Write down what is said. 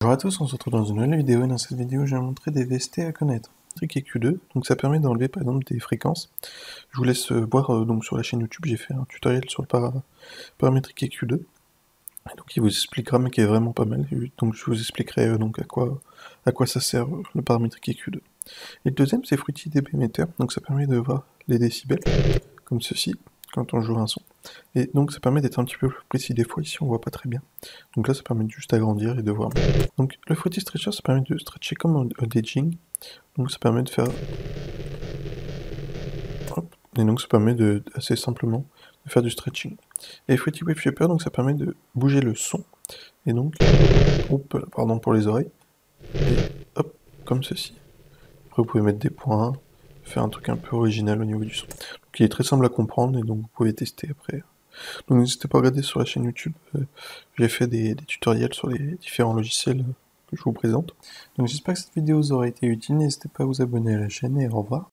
Bonjour à tous, on se retrouve dans une nouvelle vidéo et dans cette vidéo je vais montrer des VST à connaître. Trick Q2, donc ça permet d'enlever par exemple des fréquences. Je vous laisse euh, voir euh, donc sur la chaîne YouTube, j'ai fait un tutoriel sur le paramétrique EQ2. Et donc il vous expliquera mais qui est vraiment pas mal. Donc je vous expliquerai euh, donc à quoi, à quoi ça sert le paramétrique EQ2. Et le deuxième c'est Fruity DB Meter, donc ça permet de voir les décibels, comme ceci quand on joue un son. Et donc ça permet d'être un petit peu plus précis des fois, ici on voit pas très bien. Donc là ça permet juste d'agrandir et de voir. Donc le Fruity Stretcher ça permet de stretcher comme un, edging. Donc ça permet de faire... Et donc ça permet de, assez simplement de faire du stretching. Et Fruity Wave Shaper, donc ça permet de bouger le son. Et donc, pardon pour les oreilles. Et hop, comme ceci. Après vous pouvez mettre des points, faire un truc un peu original au niveau du son. Qui est très simple à comprendre et donc vous pouvez tester après. Donc n'hésitez pas à regarder sur la chaîne YouTube, euh, j'ai fait des, tutoriels sur les différents logiciels que je vous présente. Donc j'espère que cette vidéo vous aura été utile, n'hésitez pas à vous abonner à la chaîne et au revoir.